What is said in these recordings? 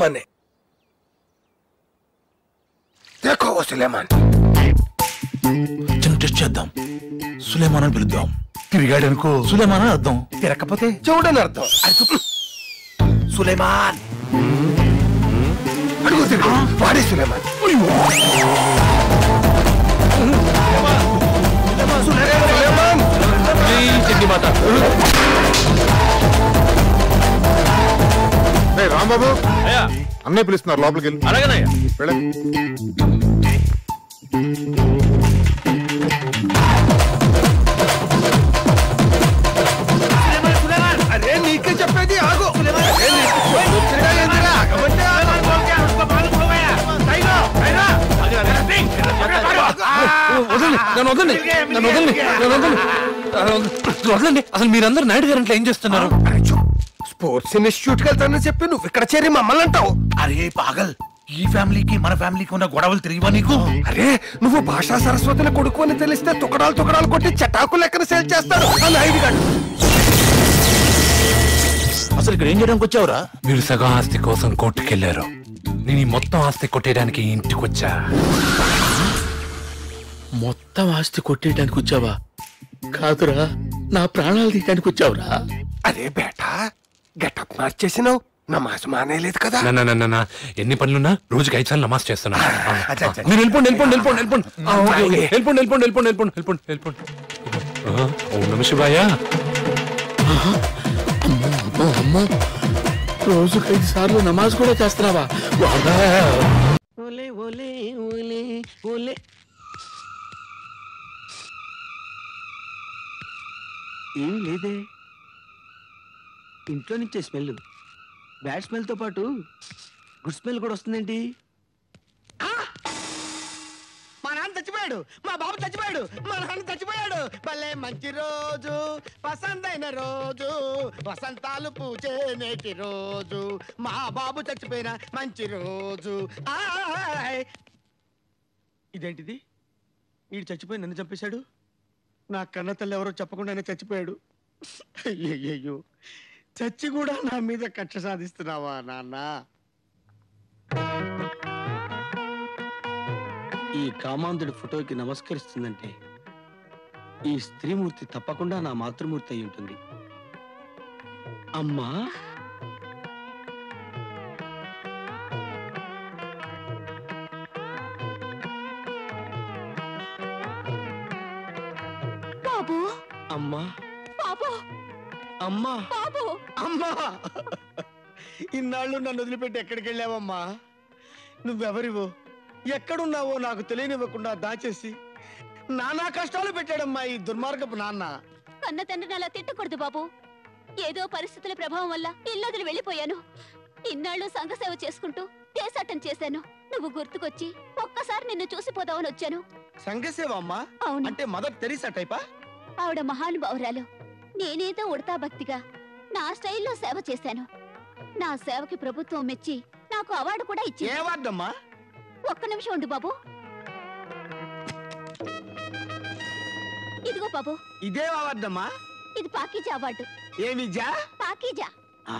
मने देखो वो सुलेमान చిన్న టెస్ట్ చేద్దాం సులేమాన్ అని పిలుద్దాం తిరిగాడు అనుకో సులేమాన్ అని అర్థం తిరగకపోతే చూడని అర్థం సులేమాన్ అడుగు తిరుగు వాడే సులేమాన్ సులేమాన్ రేయ్ రాంబాబు. అన్నయ్య పిలుస్తున్నారు లోపలికి వెళ్ళి. అలాగేనయ్యా. వెళ్ళండి. అరే నీకే చెప్పేది ఆగు. వచ్చినా ఏందిరా? ఆగమంటే ఆగు. వదలండి నన్ను నన్ను నన్ను అసలు మీరందరూ నాయుడు గారు ఇంట్లో ఏం చేస్తున్నారు? స్పోర్ట్స్ ఇన్స్టిట్యూట్కి వెళ్తానని చెప్పి నువ్వు ఇక్కడ చేరి మమ్మల్ని అంటావు. అరే పాగల్ ఈ ఫ్యామిలీకి మన ఫ్యామిలీకి ఉన్న గొడవలు తిరిగివా నీకు? అరే నువ్వు భాషా సరస్వతిని కొడుకు అని తెలిస్తే తుకడాలు తుకడాలు కొట్టి చటాకు లెక్కన సేల్ చేస్తాడు గారు అసలు ఇక్కడ ఏం చేయడానికి వచ్చావురా? మీరు సగం ఆస్తి కోసం కోర్టుకెళ్ళారు. నేను ఈ మొత్తం ఆస్తి కొట్టేయడానికి ఇంటికి వచ్చా. మొత్తం ఆస్తి కొట్టేయడానికి వచ్చావా? కాదురా నా ప్రాణాలు తీయడానికి వచ్చావురా. అరే బేటా గెటప్ మార్చేసినావు? నమాజ్ మానేలేదు కదా? నా, నా, నా, నా, నా. ఎన్ని పనులున్నా రోజుకి ఐదు సార్లు నమాజ్ చేస్తున్నా. ఆ, అచ్చా, అచ్చా. మీరు వెళ్ళిపోండి వెళ్ళిపోండి వెళ్ళిపోండి వెళ్ళిపోండి. ఆ, ఓకే, ఓకే. వెళ్ళిపోండి వెళ్ళిపోండి వెళ్ళిపోండి వెళ్ళిపోండి వెళ్ళిపోండి వెళ్ళిపోండి. ఆ, ఓం నమ శివాయ. అమ్మో అమ్మో రోజుకు ఐదు సార్లు నమాజ్ కూడా చేస్తున్నావా? వాడా. ఓలే ఓలే ఓలే ఓలే ఏం లేదే? ఇంట్లో నుంచే స్మెల్. బ్యాడ్ స్మెల్తో పాటు గుడ్ స్మెల్ కూడా వస్తుందేంటి? ఆ! మా నాన్న చచ్చిపోయాడు. మా బాబు చచ్చిపోయాడు. మా నాన్న చచ్చిపోయాడు. భలే మంచి రోజు. వసంతైన రోజు. వసంతాలు పూచే నేటి రోజు. మా బాబు చచ్చిపోయిన మంచి రోజు. ఆయ్! ఇదేంటిది? వీడు చచ్చిపోయి నన్ను చంపేశాడు? నా కన్న తల్లి ఎవరో చెప్పకుండానే చచ్చిపోయాడు. అయ్యయ్యో చచ్చి కూడా నా మీద కక్ష సాధిస్తున్నావా నాన్న? ఈ కామాంధుడి ఫోటోకి నమస్కరిస్తుందంటే ఈ స్త్రీమూర్తి తప్పకుండా నా మాతృమూర్తి అయి ఉంటుంది. అమ్మా! బాబు! అమ్మా! బాబు! అమ్మా. బాబు. అమ్మా. ఇన్నాళ్ళు నన్ను వదిలిపెట్టి ఎక్కడికి వెళ్ళావమ్మా? నువ్వెవరివో ఎక్కడున్నావో నాకు తెలియనివ్వకుండా దాచేసి నానా కష్టాలు పెట్టాడమ్మా ఈ దుర్మార్గపు నాన్న. కన్న తండ్రిని అలా తిట్టకూడదు బాబు. ఏదో పరిస్థితుల ప్రభావం వల్ల ఇల్లొదిలి వెళ్ళిపోయాను. ఇన్నాళ్ళు సంఘసేవ చేసుకుంటూ దేశాటం చేశాను? నువ్వు గుర్తుకొచ్చి ఒక్కసారి నిన్ను చూసిపోదామని వచ్చాను. సంఘసేవ అమ్మా? అవును. అంటే మదర్ తెరీసా టైపా? ఆవిడ మహానుభావురాలు. నేనేదో ఉడతా భక్తిగా నా స్టైల్లో సేవ చేశాను. నా సేవకి ప్రభుత్వం మెచ్చి నాకు అవార్డు కూడా ఇచ్చింది. ఒక్క నిమిషం ఉండు బాబు. ఇదిగో బాబు. ఇదే వార్డమ్మా ఇది పాకీజా అవార్డు. ఏమి జా పాకీజా. ఆ,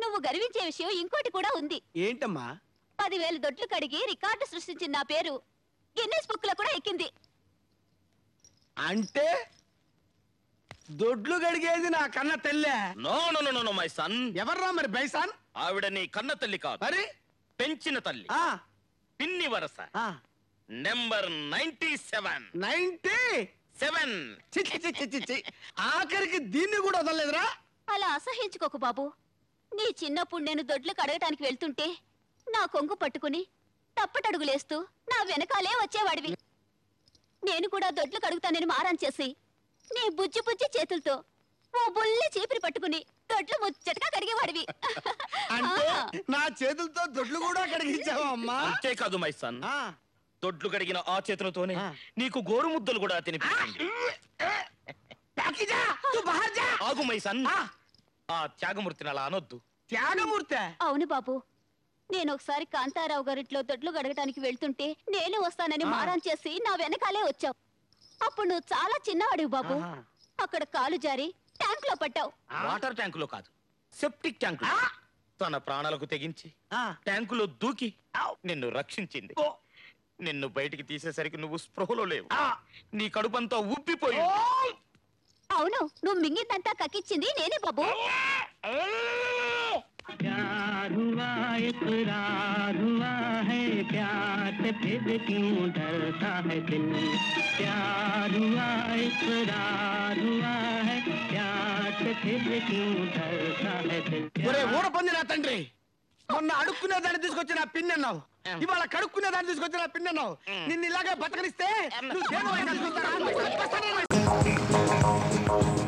నువ్వు గర్వించే విషయం ఇంకోటి కూడా ఉంది. ఏంటమ్మా? పదివేల దొడ్లు కడిగి రికార్డు సృష్టించిన నా పేరు గిన్నెస్ బుక్లో కూడా ఎక్కింది. అంటే? దొడ్లు గడిగేది నా కన్న తెల్లే. No no no no my son. ఎవర్రా మరి బైసాన్? ఆవిడ నీ కన్న తల్లి కాదు. మరి? పెంచిన తల్లి. ఆ. పిన్ని వరస. ఆ. Number ninety seven. Ninety seven. చి చి చి చి చి చి. ఆఖరికి దీన్ని కూడా వదలలేదురా? అలా అసహించుకోకు బాబు. నీ చిన్నప్పుడు నేను దొడ్లు కడగటానికి వెళ్తుంటే నా కొంగు పట్టుకుని తప్పటడుగులేస్తూ నా వెనకాలే వచ్చేవాడివి. నేను కూడా దొడ్లు కడుగుతానని మారం చేసి నీ బుజ్జి బుజ్జి చేతులతో ఓ బుల్లి చీపిరి పట్టుకుని దొడ్లు ముచ్చటగా కడిగేవాడివి. అంటే. నా చేతులతో దొడ్లు కూడా కడిగించావా అమ్మా? అంతేకాదు మై సన్. ఆ, దొడ్లు కడిగిన ఆ చేతులతోనే ఆ. నీకు గోరు ముద్దలు కూడా తినిపించింది తు బహార్ జా. ఆగు మై సన్. ఆ, ఆ త్యాగమూర్తిని అలా అనొద్దు. త్యాగమూర్తి? అవును బాబు నేను ఒకసారి కాంతారావు గారింట్లో దొడ్లు గడగటానికి వెళ్తుంటే నేను వస్తానని ఆ. మారం చేసి నా వెనకాలే వచ్చావు. అప్పుడు నువ్వు చాలా చిన్నవాడివి బాబు. ఆహా. అక్కడ కాలు జారి ట్యాంక్లో పట్టావు వాటర్ ట్యాంక్లో కాదు సెప్టిక్ ట్యాంక్ తన ప్రాణాలకు తెగించి ఆ, ట్యాంకులో దూకి నిన్ను రక్షించింది. నిన్ను బయటికి తీసేసరికి నువ్వు స్పృహలో లేవు. నీ కడుపంతా ఉబ్బిపోయి అవును నువ్వు మింగిందంతా కక్కిచ్చింది నేనే బాబు. ఒరే ఊడ పొంది నా తండ్రి? మొన్న అడుక్కునే దాన్ని తీసుకొచ్చి నా పిన్ అన్నావు ఇవాళ కడుక్కునే దాన్ని తీసుకొచ్చి నా పిన్ అన్నావు నిన్ను ఇలాగే బతకనిస్తే నువ్వు?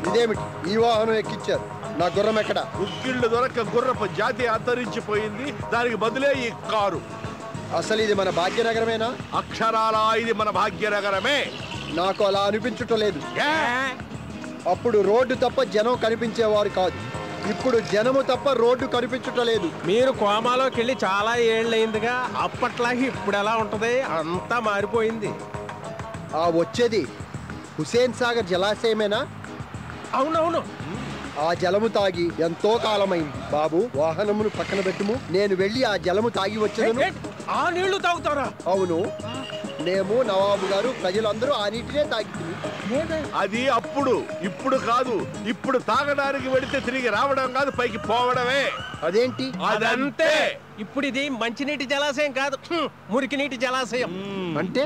ఇదేమిటి? ఈ వాహనం ఎక్కిచ్చారు. నా గుర్రం ఎక్కడ? ఉక్కిళ్ళు దొరక్క గుర్రపు జాతి అంతరించిపోయింది. దానికి బదులే ఈ కారు. అసలు ఇది మన భాగ్యనగరమేనా? అక్షరాల ఇది మన భాగ్యనగరమే. నాకు అలా అనిపించటం లేదు. ఏ? అప్పుడు రోడ్డు తప్ప జనం కనిపించేవారు కాదు. ఇప్పుడు జనము తప్ప రోడ్డు కనిపించటం లేదు. మీరు కోమాలోకి వెళ్ళి చాలా ఏళ్ళయిందిగా. అప్పట్లాగే ఇప్పుడు ఎలా ఉంటది? అంతా మారిపోయింది. ఆ వచ్చేది హుసేన్ సాగర్ జలాశయమేనా? అవునవును. ఆ జలము తాగి ఎంతో కాలమైంది. బాబు వాహనమును పక్కన పెట్టుము. నేను వెళ్ళి ఆ జలము తాగి వచ్చేదను. ఏంటి? ఆ నీళ్ళు తాగుతారా? అవును. మేము నవాబు గారు ప్రజలందరూ ఆ నీటినే తాగి అది అప్పుడు ఇప్పుడు కాదు. ఇప్పుడు తాగడానికి వెడితే తిరిగి రావడం కాదు పైకి పోవడమే. అదేంటి? అదంతే. ఇప్పుడు ఇది మంచినీటి జలాశయం కాదు. మురికి నీటి జలాశయం. అంటే?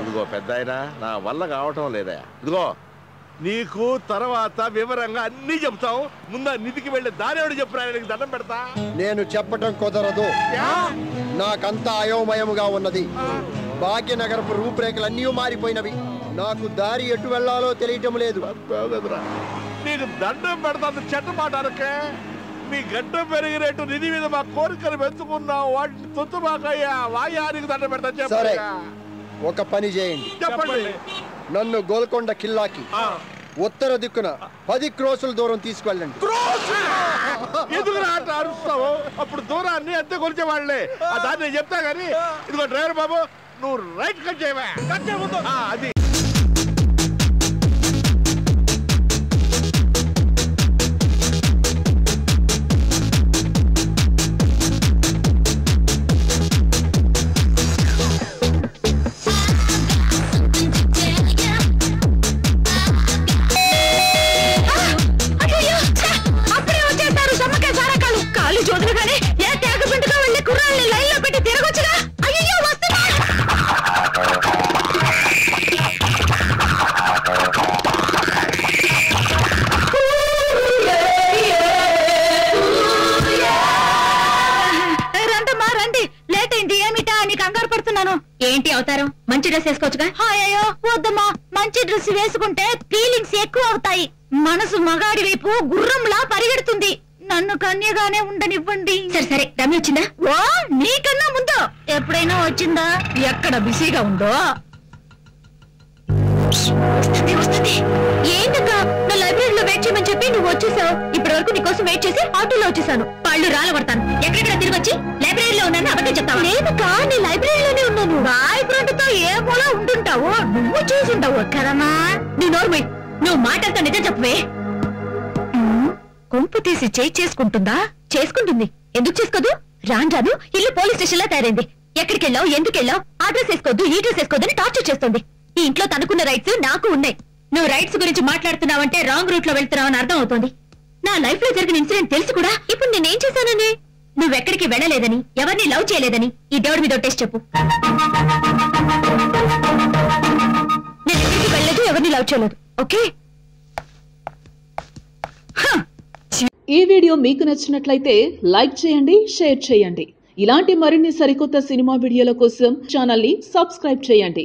ఇదిగో పెద్ద నా వల్ల కావటం లేదా ఇదిగో నీకు తర్వాత వివరంగా అన్ని చెప్తాం. ముందు నిధికి వెళ్ళే దారేవాడు చెప్పురా నీకు దండం పెడతా. నేను చెప్పటం కుదరదు. నాకంతా అయోమయముగా ఉన్నది. భాగ్యనగరపు రూపురేఖలన్నీ మారిపోయినవి. నాకు దారి ఎటు వెళ్ళాలో తెలియటం లేదు. నీకు దండం పెడతాను చెట్ట మాట అనకే. నీ గడ్డం పెరిగినట్టు నిధి మీద మా కోరికలు పెంచుకున్నావు వాటిని తొత్తుమాకయ్యా వాయా నీకు దండం పెడతా చెప్పయ్యా. ఒక పని చేయండి. చెప్పండి. నన్ను గోల్కొండ కిల్లాకి. ఉత్తర దిక్కున పది క్రోసుల దూరం తీసుకెళ్ళండి. ఎందుకు ఆట అరుస్తావు అప్పుడు దూరాన్ని అంతే కొలిచే వాళ్ళే ఆ దాన్ని నేను చెప్తా గానీ ఇదిగో డ్రైవర్ బాబు నువ్వు రైట్ కట్ చేయవా? ఆ, అది. రండమ్మా రండి. లేట్ అయింది. ఏమిటా? అని కంగారు పడుతున్నాను. ఏంటి అవతారం? మంచి డ్రెస్ వేసుకోవచ్చుగా? అయ్యో వద్దమ్మా. మంచి డ్రెస్ వేసుకుంటే ఫీలింగ్స్ ఎక్కువ అవుతాయి. మనసు మగాడి వైపు గుర్రంలా పరిగెడుతుంది. నన్ను కన్యగానే ఉండనివ్వండి. సరే సరే. రమ్య వచ్చిందా? ఓ నీకన్నా ముందు. ఎప్పుడైనా వచ్చిందా? ఎక్కడ బిజీగా ఉందో. ఏంటక్క? నా లైబ్రరీలో వెయిట్ చేయమని చెప్పి నువ్వు వచ్చేసావు. ఇప్పటి వరకు నీకోసం వెయిట్ చేసి ఆటోలో వచ్చేసాను. పళ్ళు రాలబడతాను ఎక్కడెక్కడ తిరిగి వచ్చి లైబ్రరీలో ఉన్నాను అబద్ధం చెప్తావా? లేదక్క నీ లైబ్రరీలోనే ఉన్నాను. బాయ్ ఫ్రెండ్తో ఏ మూల ఉంటుంటావు నువ్వు చూసుంటావు కదమ్మా నీ నోర్మి నువ్వు మాటలతో నిజం చెప్పవే. కొంపు తీసి చేయి చేసుకుంటుందా? చేసుకుంటుంది. ఎందుకు చేసుకోదు? రాను ఇల్లు పోలీస్ స్టేషన్ లా తయారైంది. ఎక్కడికి వెళ్ళావు ఎందుకు వెళ్ళావు ఆ డ్రెస్ వేసుకోవద్దు ఈ డ్రెస్ వేసుకోవద్దు అని టార్చర్ చేస్తుంది. ఈ ఇంట్లో తనకున్న రైట్స్ నాకు ఉన్నాయి. నువ్వు రైట్స్ గురించి మాట్లాడుతున్నావంటే రాంగ్ రూట్లో వెళ్తున్నావని అర్థం అవుతోంది నా లైఫ్లో జరిగిన ఇన్సిడెంట్ తెలుసు కూడా. ఇప్పుడు నేనేం చేశానని? నువ్వెక్కడికి వెళ్ళలేదని ఎవరిని లవ్ చేయలేదని ఈ దేవుడి మీద టెస్ట్ చెప్పు. నేను ఎక్కడికి వెళ్ళలేదు ఎవరిని లవ్ చేయలేదు. ఓకే? ఈ వీడియో మీకు నచ్చినట్లయితే లైక్ చేయండి షేర్ చేయండి. ఇలాంటి మరిన్ని సరికొత్త సినిమా వీడియోల కోసం ఛానల్ని సబ్స్క్రైబ్ చేయండి.